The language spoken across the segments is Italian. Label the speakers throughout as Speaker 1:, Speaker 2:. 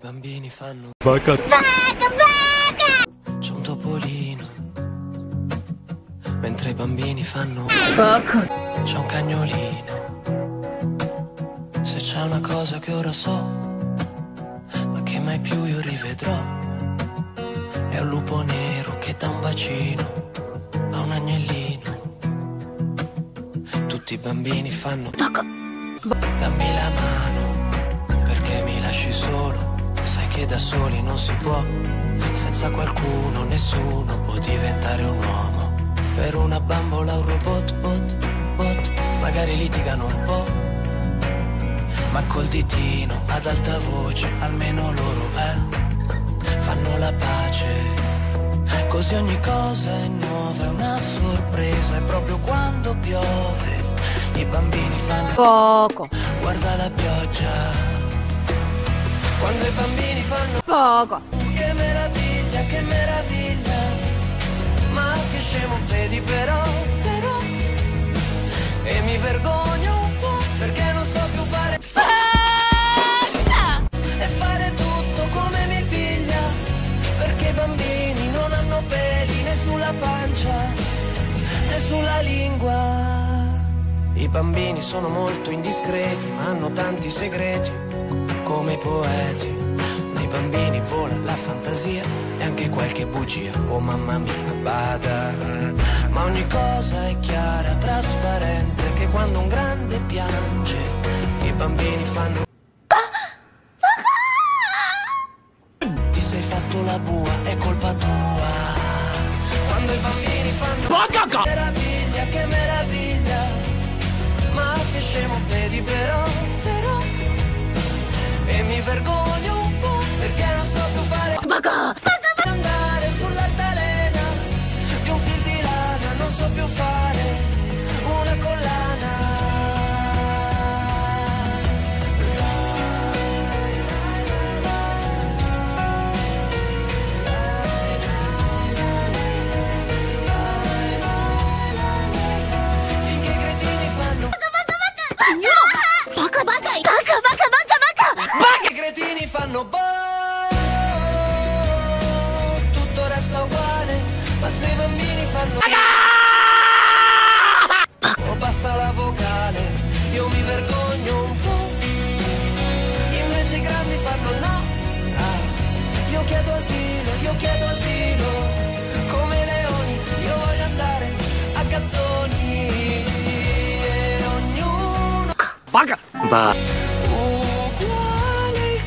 Speaker 1: bambini fanno
Speaker 2: Vaca.
Speaker 1: C'è un topolino Mentre i bambini fanno
Speaker 3: Poco.
Speaker 1: C'è un cagnolino Se c'è una cosa che ora so Ma che mai più io rivedrò È un lupo nero che dà un bacino A un agnellino Tutti i bambini fanno
Speaker 3: Poco.
Speaker 1: Dammi la mano Perché mi lasci solo Sai che da soli non si può. Senza qualcuno nessuno può diventare un uomo. Per una bambola un robot bot bot Magari litigano un po' Ma col ditino ad alta voce Almeno loro eh Fanno la pace. Così ogni cosa è nuova, è una sorpresa E proprio quando piove. I bambini fanno
Speaker 3: Poco.
Speaker 1: Guarda la pioggia Quando i bambini fanno
Speaker 3: Poco.
Speaker 1: Che meraviglia, che meraviglia. Ma che scemo vedi però, però. E mi vergogno un po' Perché non so più fare E fare tutto come mi piglia. Perché i bambini non hanno peli Né sulla pancia Né sulla lingua. I bambini sono molto indiscreti, ma hanno tanti segreti, come i poeti. Nei bambini vola la fantasia e anche qualche bugia. Oh mamma mia, bada. Ma ogni cosa è chiara, trasparente, che quando un grande piange, i bambini fanno... Ti sei fatto la bua, è colpa tua. Quando i bambini fanno... Che meraviglia, che meraviglia ma che scemo vedi però, vergogno un po' perché non so più fare
Speaker 3: Poco.
Speaker 1: Se i bambini fanno o basta la vocale, io mi vergogno un po'. Invece i grandi fanno no, ah, io chiedo asilo, io chiedo asilo, come i leoni, io voglio andare a gattoni e ognuno
Speaker 2: Vaca. Va.
Speaker 1: Uguale il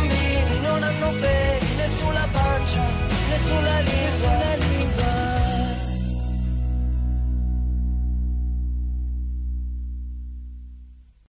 Speaker 1: bambini non hanno peli né sulla pancia né sulla lingua.